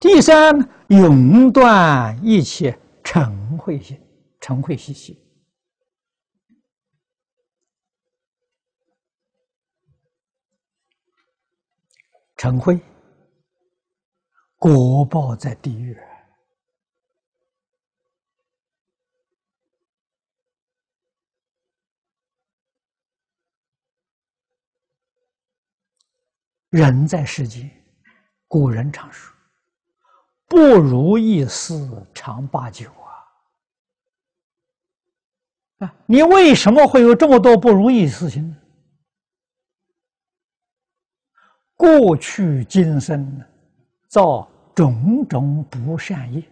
第三，永断一切嗔恚心、嗔恚习气。嗔恚果报在地狱，人在世间，古人常说。不如意事常八九啊！啊，你为什么会有这么多不如意事情呢？过去今生造种种不善业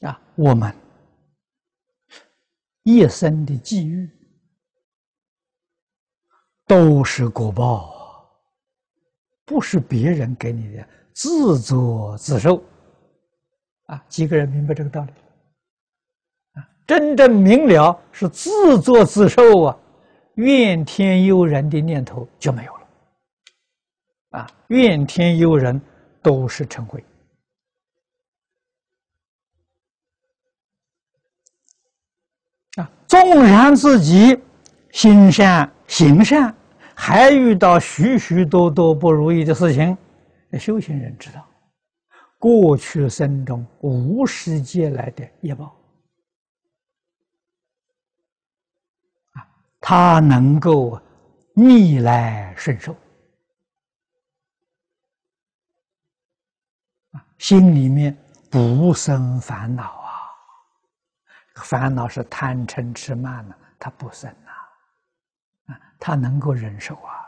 啊，我们一生的际遇都是果报。不是别人给你的，自作自受，啊，几个人明白这个道理？啊，真正明了是自作自受啊，怨天尤人的念头就没有了，啊，怨天尤人都是成灰。啊，纵然自己心善行善。还遇到许许多多不如意的事情，修行人知道，过去生中无始劫来的业报啊，他能够逆来顺受啊，心里面不生烦恼啊，烦恼是贪嗔痴慢呢，他不生。他能够忍受啊。